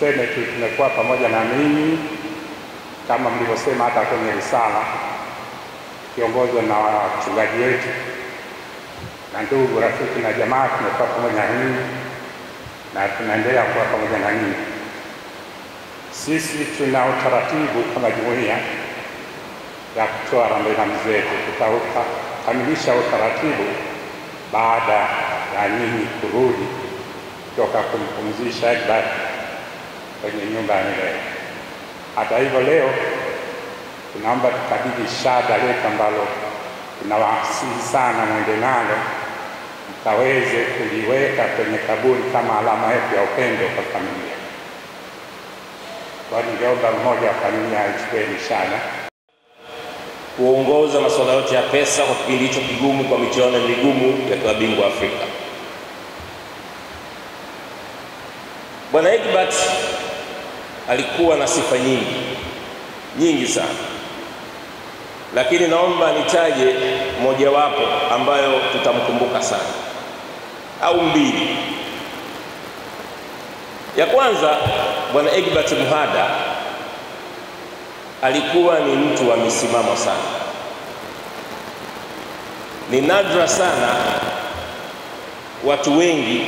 niseme tu tumekuwa pamoja na ninyi kama mlivyosema hata kwenye risala, kiongozwa na wachungaji wetu na ndugu, rafiki na jamaa, tumekuwa pamoja na ninyi na tunaendelea kuwa pamoja na ninyi. Sisi tuna utaratibu kama jumuiya ya kutoa rambirambi zetu. Tutakamilisha utaratibu baada ya nyinyi kurudi kutoka kumpumzisha Egbert kwenye nyumba ya milele. Hata hivyo, leo tunaomba tukabidhi shada letu ambalo tunawasihi sana mwende nalo mkaweze kuliweka kwenye kaburi kama alama yetu ya upendo kwa familia. Kwa ningeomba mmoja wa familia aichukueni shada kuongoza masuala yote ya pesa kwa kipindi hicho kigumu, kwa michuano migumu ya klabu bingwa Afrika. Bwana Egbert alikuwa na sifa nyingi nyingi sana, lakini naomba nitaje mojawapo ambayo tutamkumbuka sana au mbili. Ya kwanza, Bwana Egbert Mhada alikuwa ni mtu wa misimamo sana. Ni nadra sana watu wengi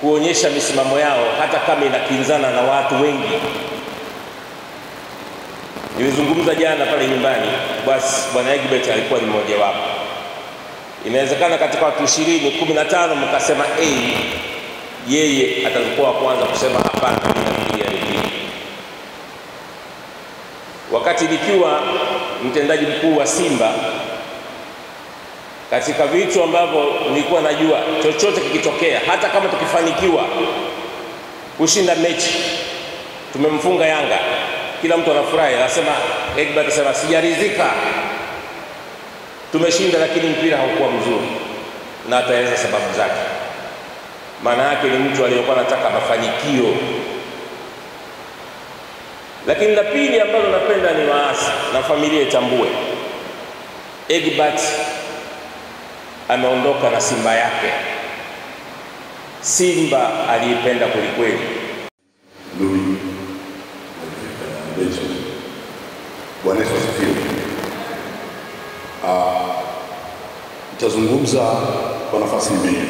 kuonyesha misimamo yao hata kama inakinzana na watu wengi. Nilizungumza jana pale nyumbani, basi bwana Egbert alikuwa ni mmoja wapo. Inawezekana katika watu ishirini, kumi na tano mkasema A, yeye atakuwa wa kwanza kusema hapana, ya ni Wakati nikiwa mtendaji mkuu wa Simba, katika vitu ambavyo nilikuwa najua chochote kikitokea, hata kama tukifanikiwa kushinda mechi, tumemfunga Yanga, kila mtu anafurahi, anasema Egbert anasema sijaridhika, tumeshinda lakini mpira haukuwa mzuri, na ataeleza sababu zake. Maana yake ni mtu aliyokuwa anataka mafanikio lakini la pili ambalo napenda ni waasi na familia itambue, Egbert ameondoka na Simba yake, Simba aliipenda kwelikweli. Bwana Yesu asifiwe. Ah, Nitazungumza kwa nafasi mbili.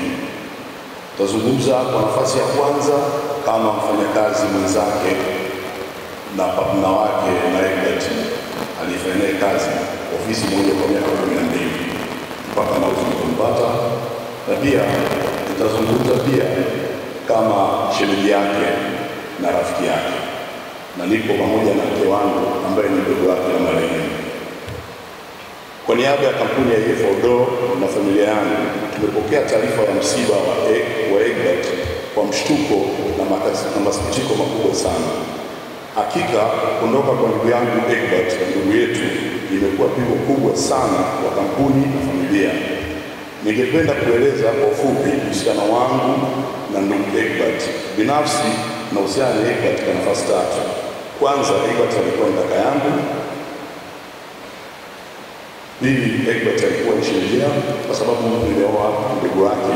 Nitazungumza kwa nafasi ya kwanza kama mfanyakazi mwenzake na partner wake na Egbert aliyefanya kazi ofisi moja kwa miaka kumi na mbili mpaka mauti ulipompata, na pia nitazungumza pia kama shemeji yake na rafiki yake, na nipo pamoja na mke wangu ambaye ni mdogo wake na marehemu. Kwa niaba ya kampuni ya EFODO na familia yangu tumepokea taarifa ya msiba wa, e, Egbert kwa mshtuko na, na masikitiko makubwa sana. Hakika kuondoka kwa ndugu yangu Egbert, ndugu yetu, imekuwa pigo kubwa sana kwa kampuni na familia. Ningependa kueleza kwa ufupi uhusiano wangu na ndugu Egbert. Binafsi na uhusiano na Egbert kwa nafasi tatu. Kwanza, Egbert alikuwa ni kaka yangu. Pili, Egbert alikuwa ni kwa sababu nimeoa ndugu wake,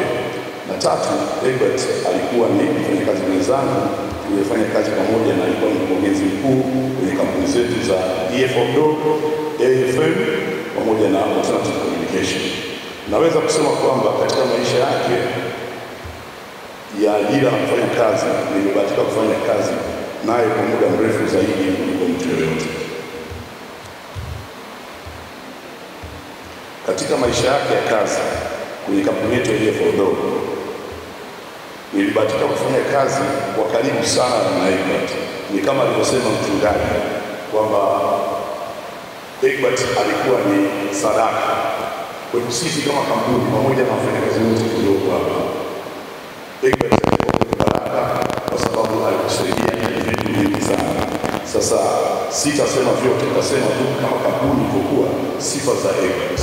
na tatu, Egbert alikuwa ni mfanyakazi mwenzangu tuliyefanya kazi pamoja, na alikuwa mkurugenzi mkuu kwenye kampuni zetu za EFO AFM pamoja na Alternative Communication. Naweza kusema kwamba katika maisha yake ya ajira na kufanya kazi, nilibahatika kufanya kazi naye kwa muda mrefu zaidi kuliko mtu yoyote. Katika maisha yake ya kazi kwenye kampuni yetu ya Outdoor, nilibahatika kufanya kazi kwa karibu sana na Egbert. Ni kama alivyosema mchungaji kwamba Egbert alikuwa ni sadaka kwetu sisi kama kampuni pamoja na wafanyakazi wote tulioko hapa. Baraka kwa sababu alikusaidia vitu vingi sana. Sasa sitasema vyote, nitasema tu kama kampuni ilivyokuwa sifa za Egbert.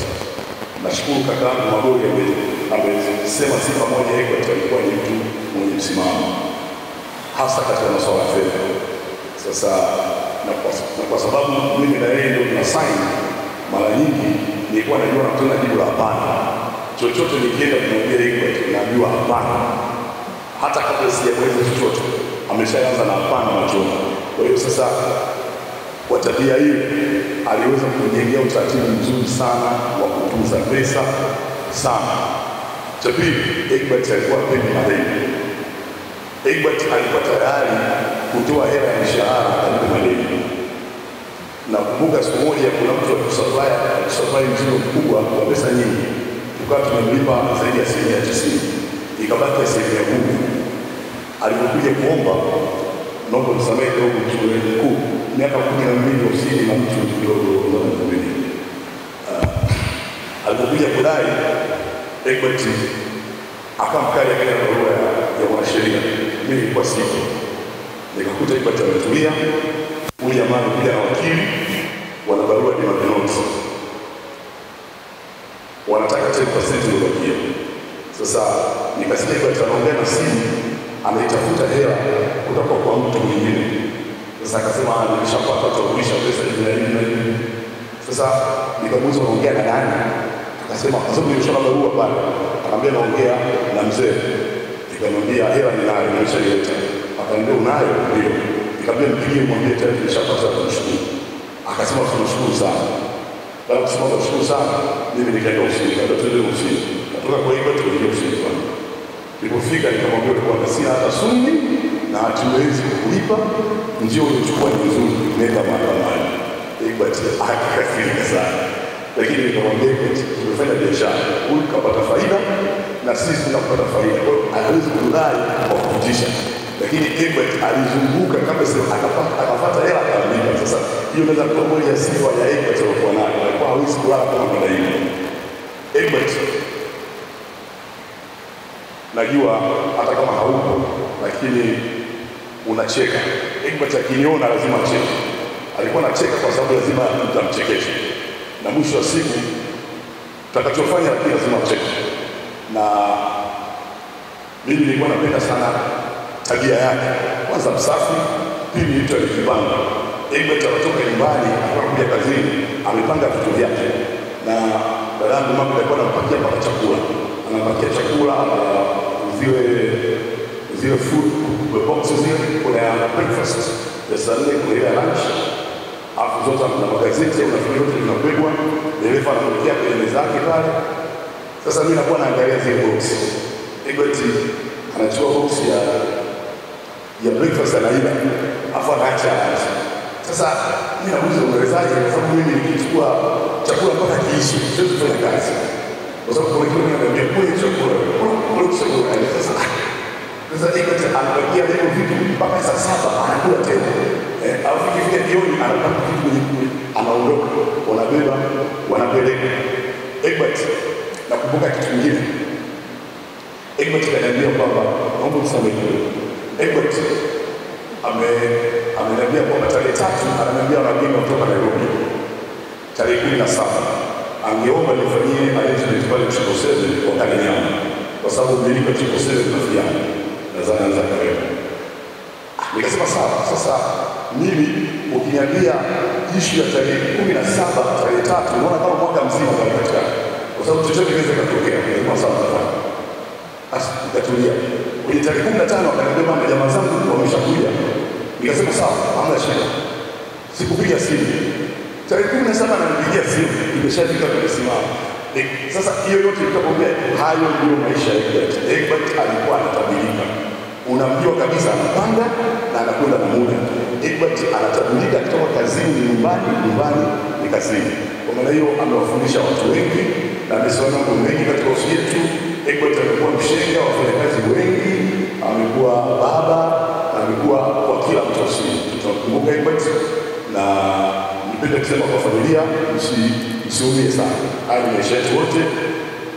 Nashukuru kakaangu Magori ame- amesema sifa moja, Egbert alikuwa ni mtu mwenye msimamo hasa katika masuala ya fedha. Sasa na kwa, na kwa sababu mimi na yeye ndio tuna mara nyingi nilikuwa najua nakutana jibu la hapana. Chochote nikienda kumwambia Egbert najua hapana, hata kabla sijamweza chochote ameshaanza na hapana machoni. Kwa hiyo sasa kwa tabia hiyo aliweza kujengea utaratibu mzuri sana wa kutunza pesa sana. Cha pili, Egbert alikuwa pendi madeni. Egbert alikuwa tayari kutoa hela ya mshahara kwa madeni. Nakumbuka siku moja kuna mtu alikusupply alikusupply mzigo mkubwa kwa pesa nyingi, tukawa tumemlipa zaidi ya asilimia tisini, ikabaki asilimia kumi. Alipokuja kuomba, naomba msamehe kidogo, mchukuzi mkuu, miaka kumi na mbili ofisini na mtu kidogo mbili. Alipokuja kudai, Egbert akamkali akaenda barua ya mwanasheria. Mimi nilikuwa sipo, nikakuta Egbert ametulia huyu jamaa amekuja na wakili, wana barua ya notes, wanataka 10% iliyobakia. Sasa nikasema hivyo, tutaongea na simu, anaitafuta hela kutoka kwa mtu mwingine. Sasa akasema "Ah, nimeshapata utarudisha pesa hivi na hivi. Sasa nikamuuliza unaongea na nani? Akasema kwa sababu nimeshona barua pale. Akamwambia naongea na mzee. Nikamwambia hela ninayo, nimeshaileta. Akaniambia unayo? Ndio. Nikamwambia mpigie mwambie tena nimeshapata tunashukuru. Akasema tunashukuru sana. Baada kusema tunashukuru sana, mimi nikaenda ofisini, kaenda tuende ofisini. Natoka kwa hiyo tuende ofisini kwa. Nilipofika nikamwambia kwamba sina hata suni na hatuwezi kulipa, njia uliochukua ni nzuri, nenda mahakamani. Egbert akakasirika sana, lakini nikamwambia Egbert, tumefanya biashara, huyu kapata faida na sisi tunapata faida, kwa hiyo hawezi kudai kwa kufutisha. Lakini Egbert alizunguka kama sio akapata hela akamlipa. Sasa hiyo inaweza kuwa moja ya sifa ya Egbert aliyokuwa nayo, alikuwa hawezi kulala kama malaika. Egbert najua hata kama haupo lakini unacheka. Egbert akiniona lazima acheke. Alikuwa anacheka kwa sababu lazima nitamchekesha, na mwisho wa siku tutakachofanya, lakini lazima acheke. Na mimi nilikuwa napenda sana tabia yake, kwanza msafi, pili mtu alijipanga. Egbert kutoka nyumbani anakuja kazini, amepanga vitu vyake, na dadangu mama alikuwa anampakia mpaka chakula, anampakia chakula na zile zile food boxes zile, kuna ya breakfast ya saa nne, kuna ile ya lunch, alafu zote na magazeti au nafikiri yote vinapigwa, dereva anapokea kwenye meza yake pale. Sasa mimi nakuwa naangalia zile box. Egbert anachukua box ya ya breakfast anaila, afu anaacha lunch. Sasa mimi nauliza unawezaje? Kwa sababu mimi nikichukua chakula mpaka kiishi, siwezi kufanya kazi kwa sababu kuna kitu kinaniambia kule chakula kule chakula. Sasa sasa Egbert anabakia leo vitu mpaka saa saba anakula tena eh, alafu ikifika jioni anapata vitu kwenye kule, anaondoka, wanabeba wanapeleka. Egbert nakumbuka kitu kingine, Egbert kaniambia kwamba naomba usamehe kidogo. Ame ameniambia kwamba tarehe tatu ananiambia wageni kutoka Nairobi tarehe kumi na saba angeomba nifanyie arrangement pale Seven kwa Kalinyama kwa sababu mmelipa Triple Seven nafiana nadhani za karibu. Nikasema sawa. Sasa mimi ukiniambia ishu ya tarehe kumi na saba tarehe tatu naona kama mwaka mzima unapatikana, kwa sababu chochote kinaweza kutokea. Nikasema sawa, nikatulia. Kwenye tarehe kumi na tano akaniambia mama, jamaa zangu wameshakuja. Nikasema sawa, hamna shida. Sikupiga simu tarehe kumi na saba ananipigia simu, imeshafika tumesimama. E, sasa hiyo yote nitakwambia, hayo ndio maisha ya Egbert. Alikuwa anatabirika, unamjua kabisa anapanga na anakwenda na muda. Egbert anatabirika kutoka kazini ni nyumbani, nyumbani ni kazini. Kwa maana hiyo amewafundisha watu wengi na amesimama mambo mengi katika ofisi yetu. Egbert amekuwa mshenga wa wafanyakazi wengi, amekuwa baba, amekuwa kwa kila mtu ofisini. Tunamkumbuka Egbert na nipende kusema kwa familia, msiumie sana. Haya ni maisha yetu wote,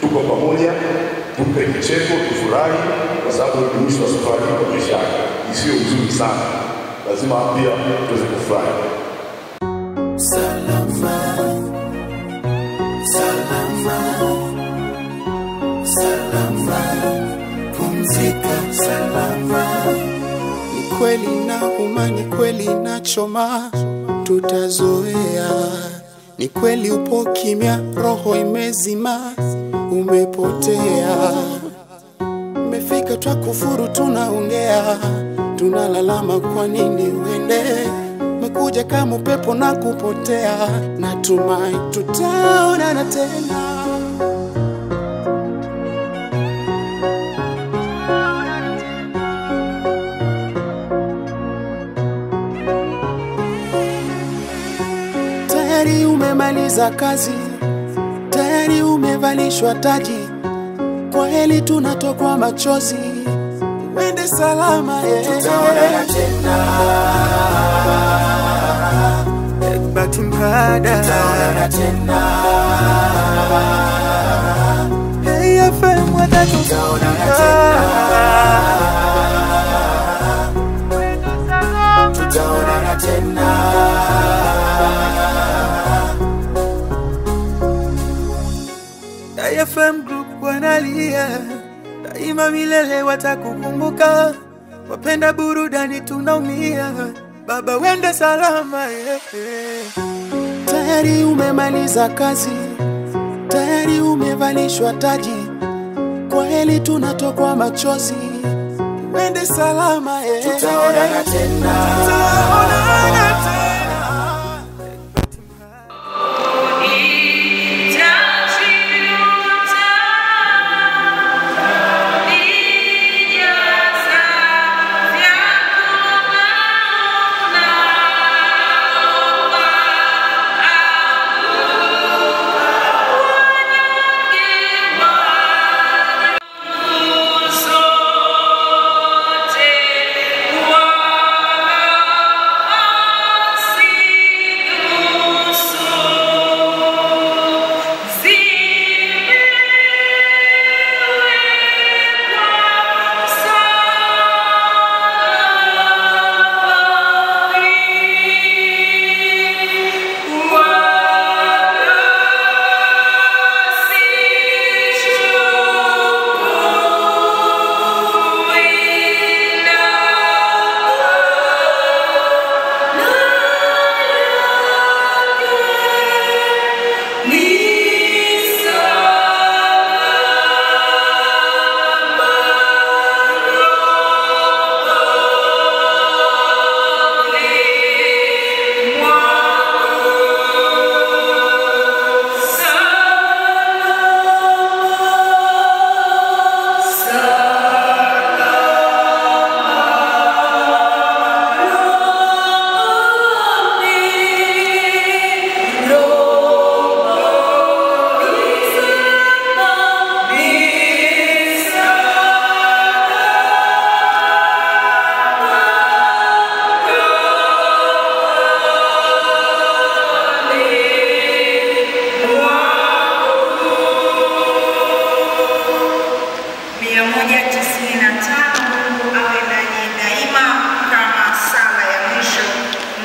tuko pamoja, tumpe kicheko, tufurahi, kwa sababu ni mwisho wa safari kwa maisha yake isiyo mzuri sana. Lazima pia tuweze kufurahi. Kweli na ni kweli na choma tutazoea. Ni kweli upo kimya, roho imezima, umepotea. Umefika twa kufuru, tunaongea, tunalalama kwa nini uende mekuja kama upepo na kupotea natumai tutaonana tena umemaliza kazi tayari umevalishwa taji kwa heli tunatokwa machozi uende salama yeah. Tutaonana tena. bahati mbaya Tutaonana tena. Hey, FM watatu Tutaonana tena. Tutaonana tena. IFM Group wanalia daima milele watakukumbuka, wapenda burudani tunaumia, baba wende salama yeah. Tayari umemaliza kazi, tayari umevalishwa taji, kwa heli tunatokwa machozi, wende salama yeah. Tutaonana tena. Tutaonana tena.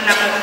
number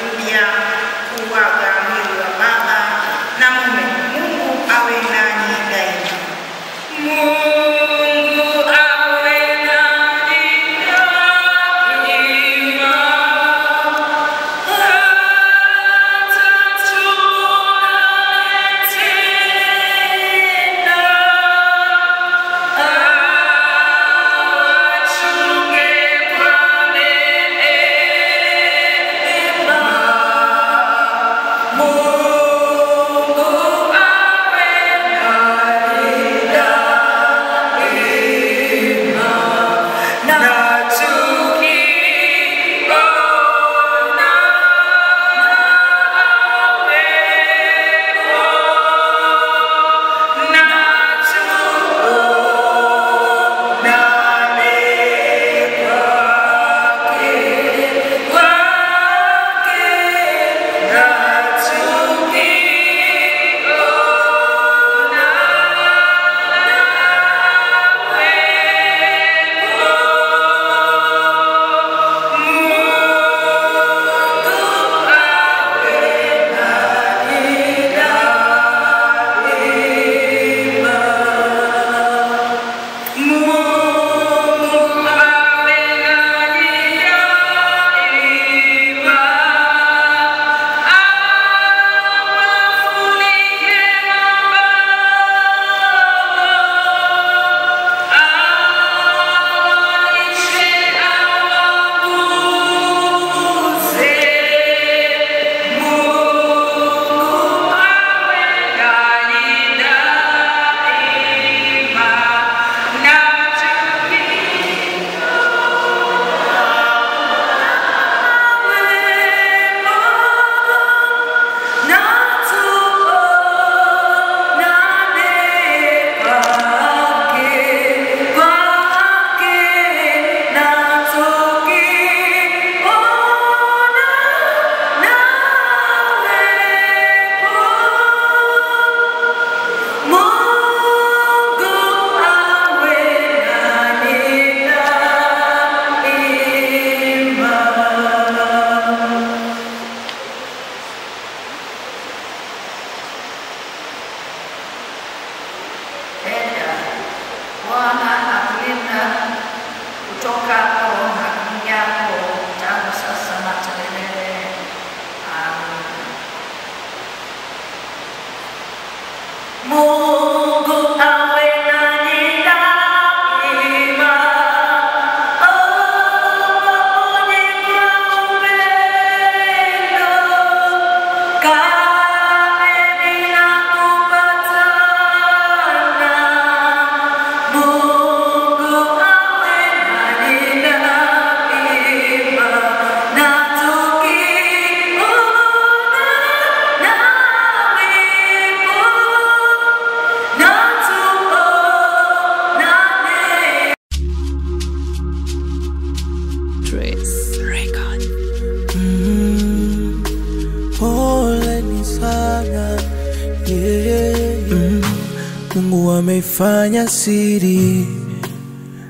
wameifanya siri.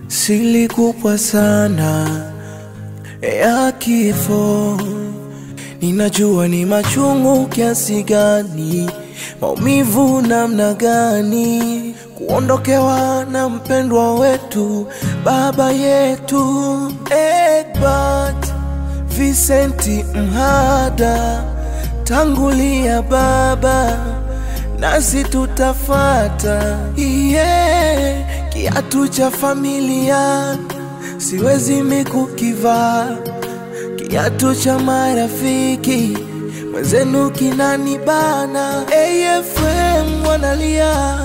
Siri kubwa sana ya kifo. Ninajua ni machungu kiasi gani, maumivu namna gani, kuondokewa na mpendwa wetu, baba yetu Egbert Vincent Mhada, tangulia baba, nasi tutafata. Iye kiatu cha familia. Siwezi mikukivaa, kiatu cha marafiki. Mwenzenu kinanibana. AFM wanalia.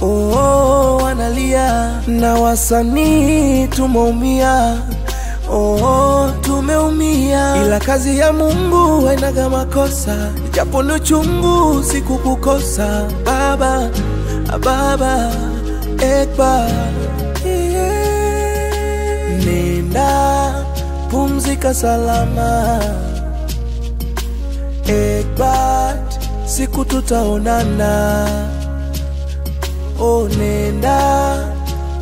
Oh, oh, wanalia. Na wasanii tumeumia. Oh, tumeumia, ila kazi ya Mungu hainaga makosa, japo ni uchungu sikukukosa. Baba, baba Ekba. Nenda pumzika salama. Ekbat, siku tutaonana. Oh, nenda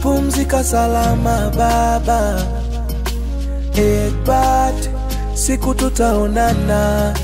pumzika salama baba Ekbat, siku tutaonana.